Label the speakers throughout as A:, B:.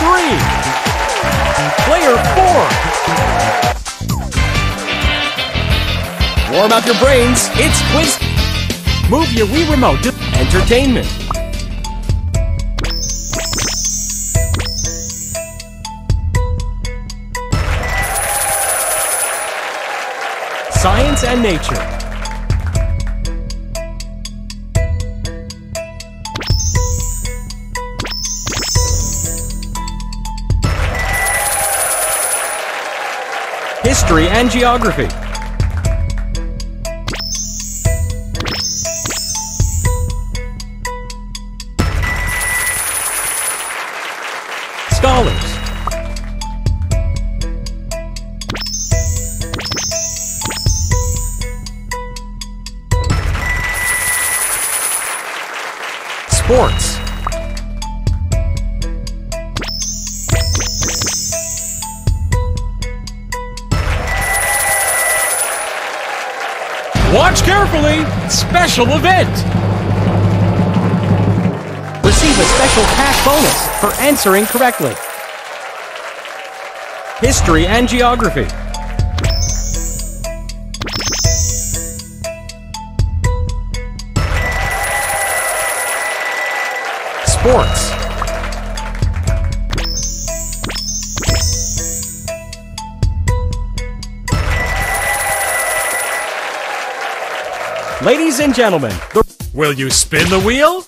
A: 3 Player 4 Warm up your brains, it's quiz. Move your Wii remote to entertainment. Science and Nature History and Geography
B: Watch carefully! Special event!
A: Receive a special cash bonus for answering correctly. History and Geography Sports Ladies and gentlemen, the
B: Will you spin the wheel?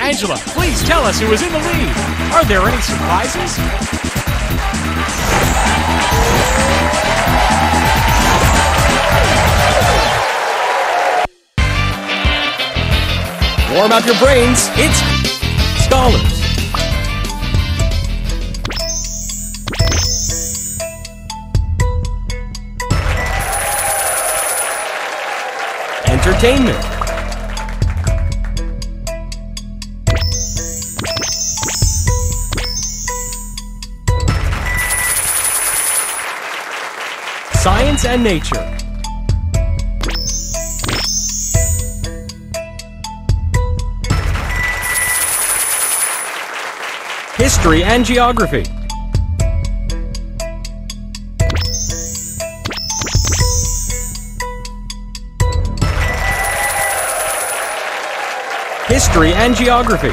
B: Angela, please tell us who is in the lead. Are there any surprises?
A: Warm up your brains. It's Scholars. Entertainment. Science and Nature. History and Geography. History and Geography.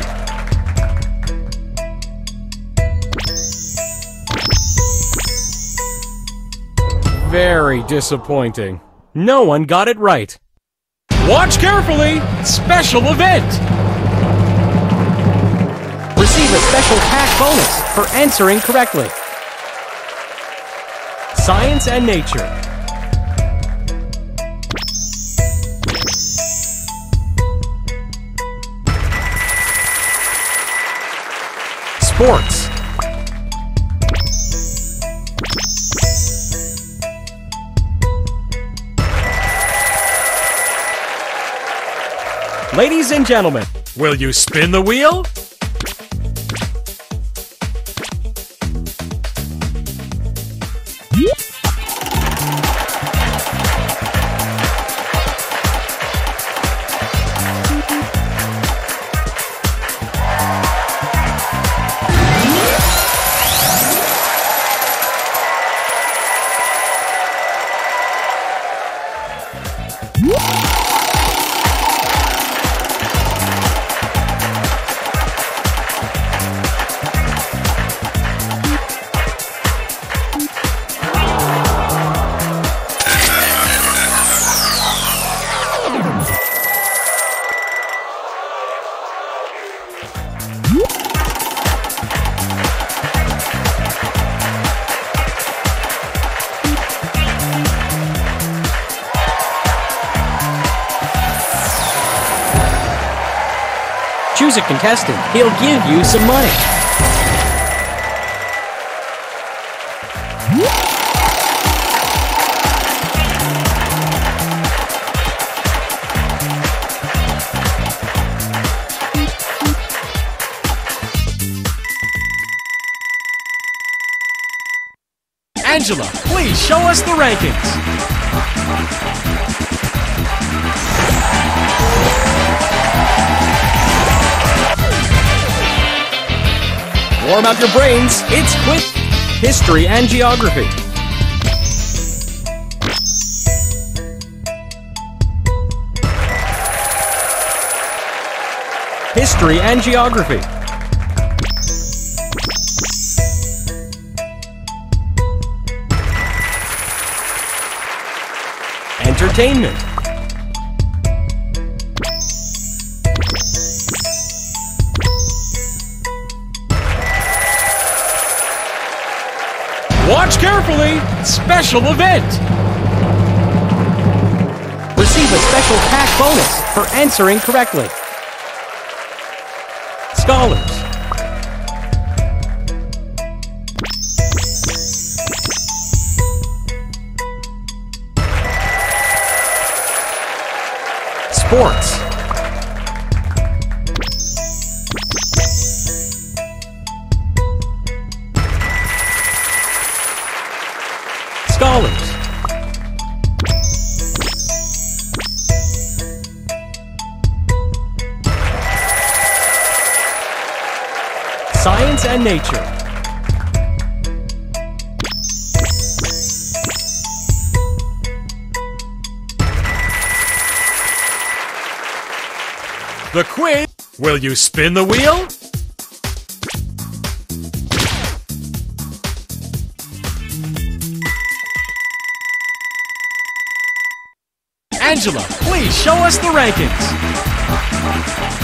A: Very disappointing. No one got it right.
B: Watch carefully! Special event!
A: Receive a special cash bonus for answering correctly. Science and Nature. Sports. Ladies and gentlemen,
B: Will you spin the wheel?
A: Choose a contestant. He'll give you some money.
B: Angela, please show us the rankings.
A: Warm up your brains. It's quiz, history, and geography. History and geography. Entertainment.
B: Watch carefully. Special event.
A: Receive a special cash bonus for answering correctly. Scholars. Sports. And nature.
B: The quiz. Will you spin the wheel? Angela, please show us the rankings.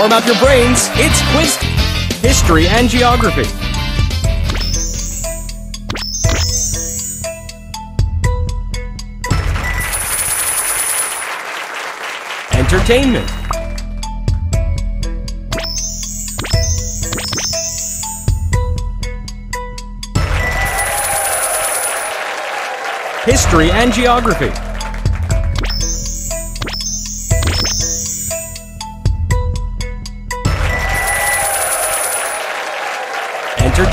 A: Warm up your brains. It's quiz, history, and geography. Entertainment. History and geography.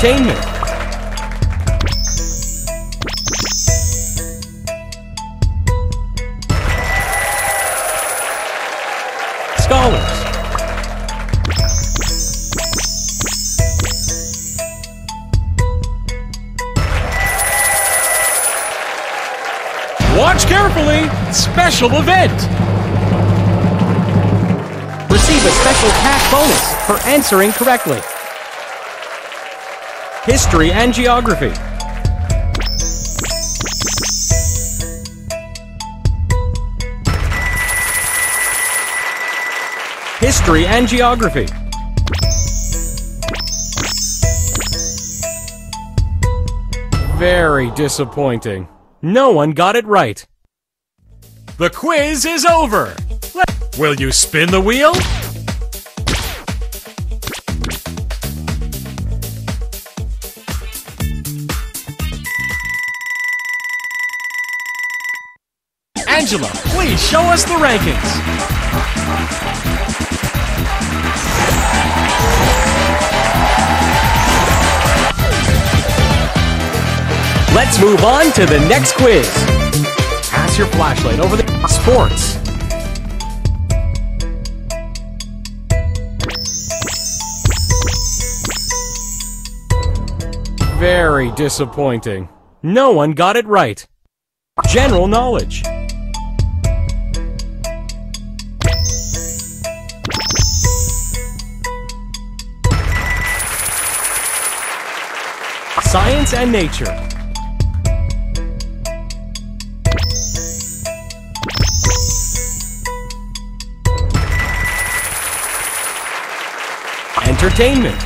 A: Entertainment. Scholars.
B: Watch carefully. Special event.
A: Receive a special cash bonus for answering correctly. History and geography. History and geography. Very disappointing. No one got it right.
B: The quiz is over. Will you spin the wheel? Angela, please show us the rankings.
A: Let's move on to the next quiz. Pass your flashlight over the sports. Very disappointing. No one got it right. General knowledge. Science and nature. Entertainment.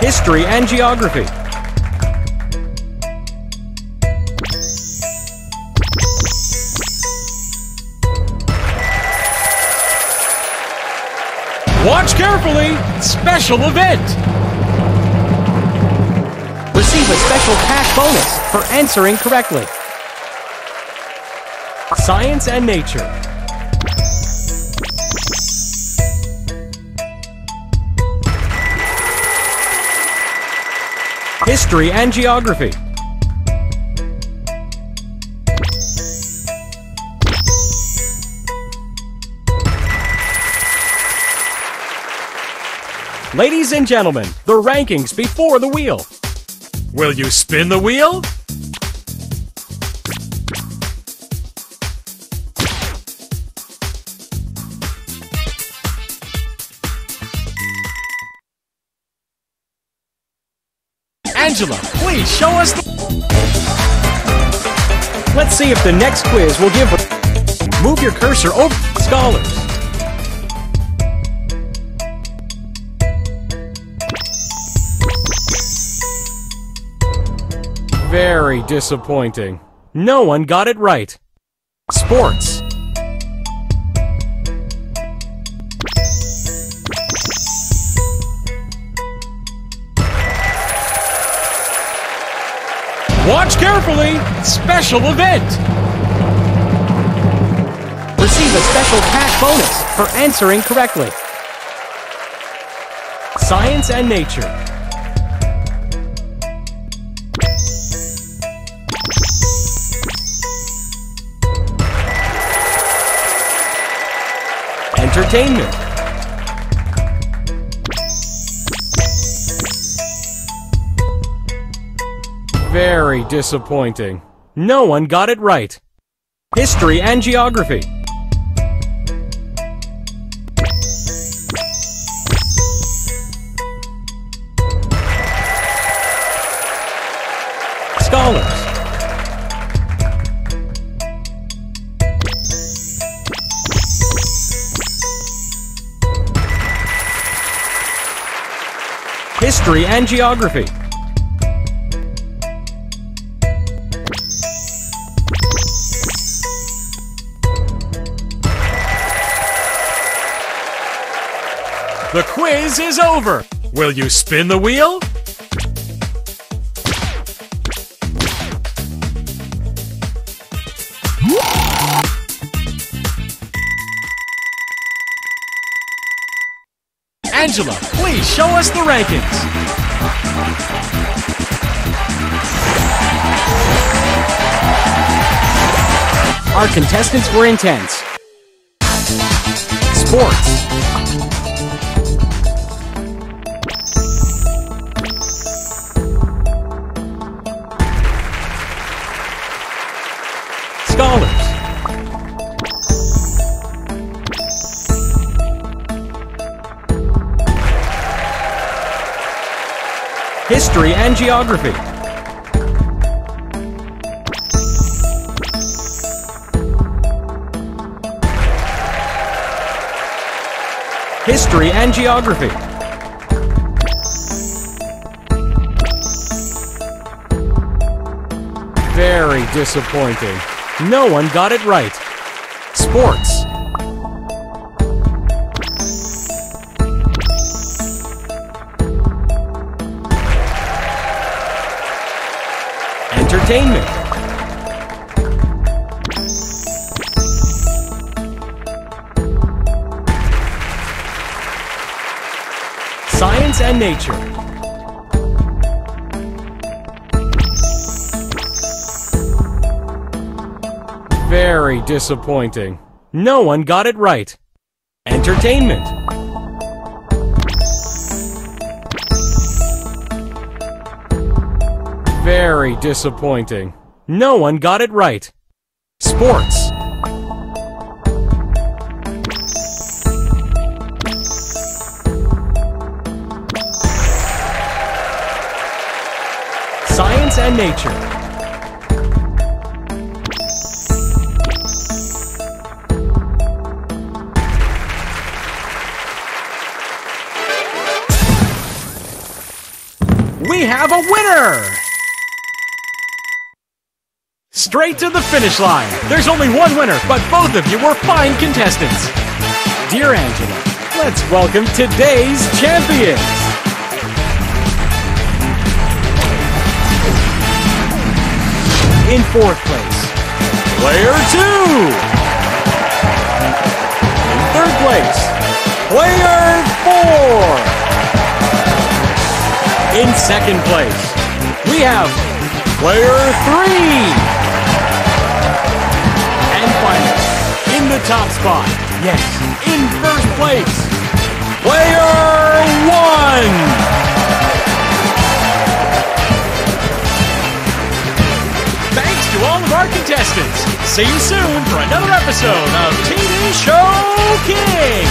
A: History and geography.
B: Watch! Special event!
A: Receive a special cash bonus for answering correctly. Science and nature. History and geography. Ladies and gentlemen, the rankings before the wheel.
B: Will you spin the wheel? Angela, please show us the.
A: Let's see if the next quiz will give. Move your cursor over scholars. Very disappointing. No one got it right. Sports.
B: Watch carefully! Special event!
A: Receive a special cash bonus for answering correctly. Science and nature. Entertainment. Very disappointing. No one got it right. History and geography. History and geography.
B: The quiz is over! Will you spin the wheel? Angela, please show us the rankings.
A: Our contestants were intense. Sports. History and geography. History and geography. Very disappointing. No one got it right. Sports. Entertainment. Science and nature. Very disappointing. No one got it right. Entertainment. Very disappointing. No one got it right. Sports. Science and nature.
B: We have a winner! Straight to the finish line. There's only one winner, but both of you were fine contestants.
A: Dear Angela, Let's welcome today's champions. In fourth place, player two. In third place, player four. In second place, we have player three. the top spot. Yes, in first place, player one.
B: Thanks to all of our contestants. See you soon for another episode of TV Show King.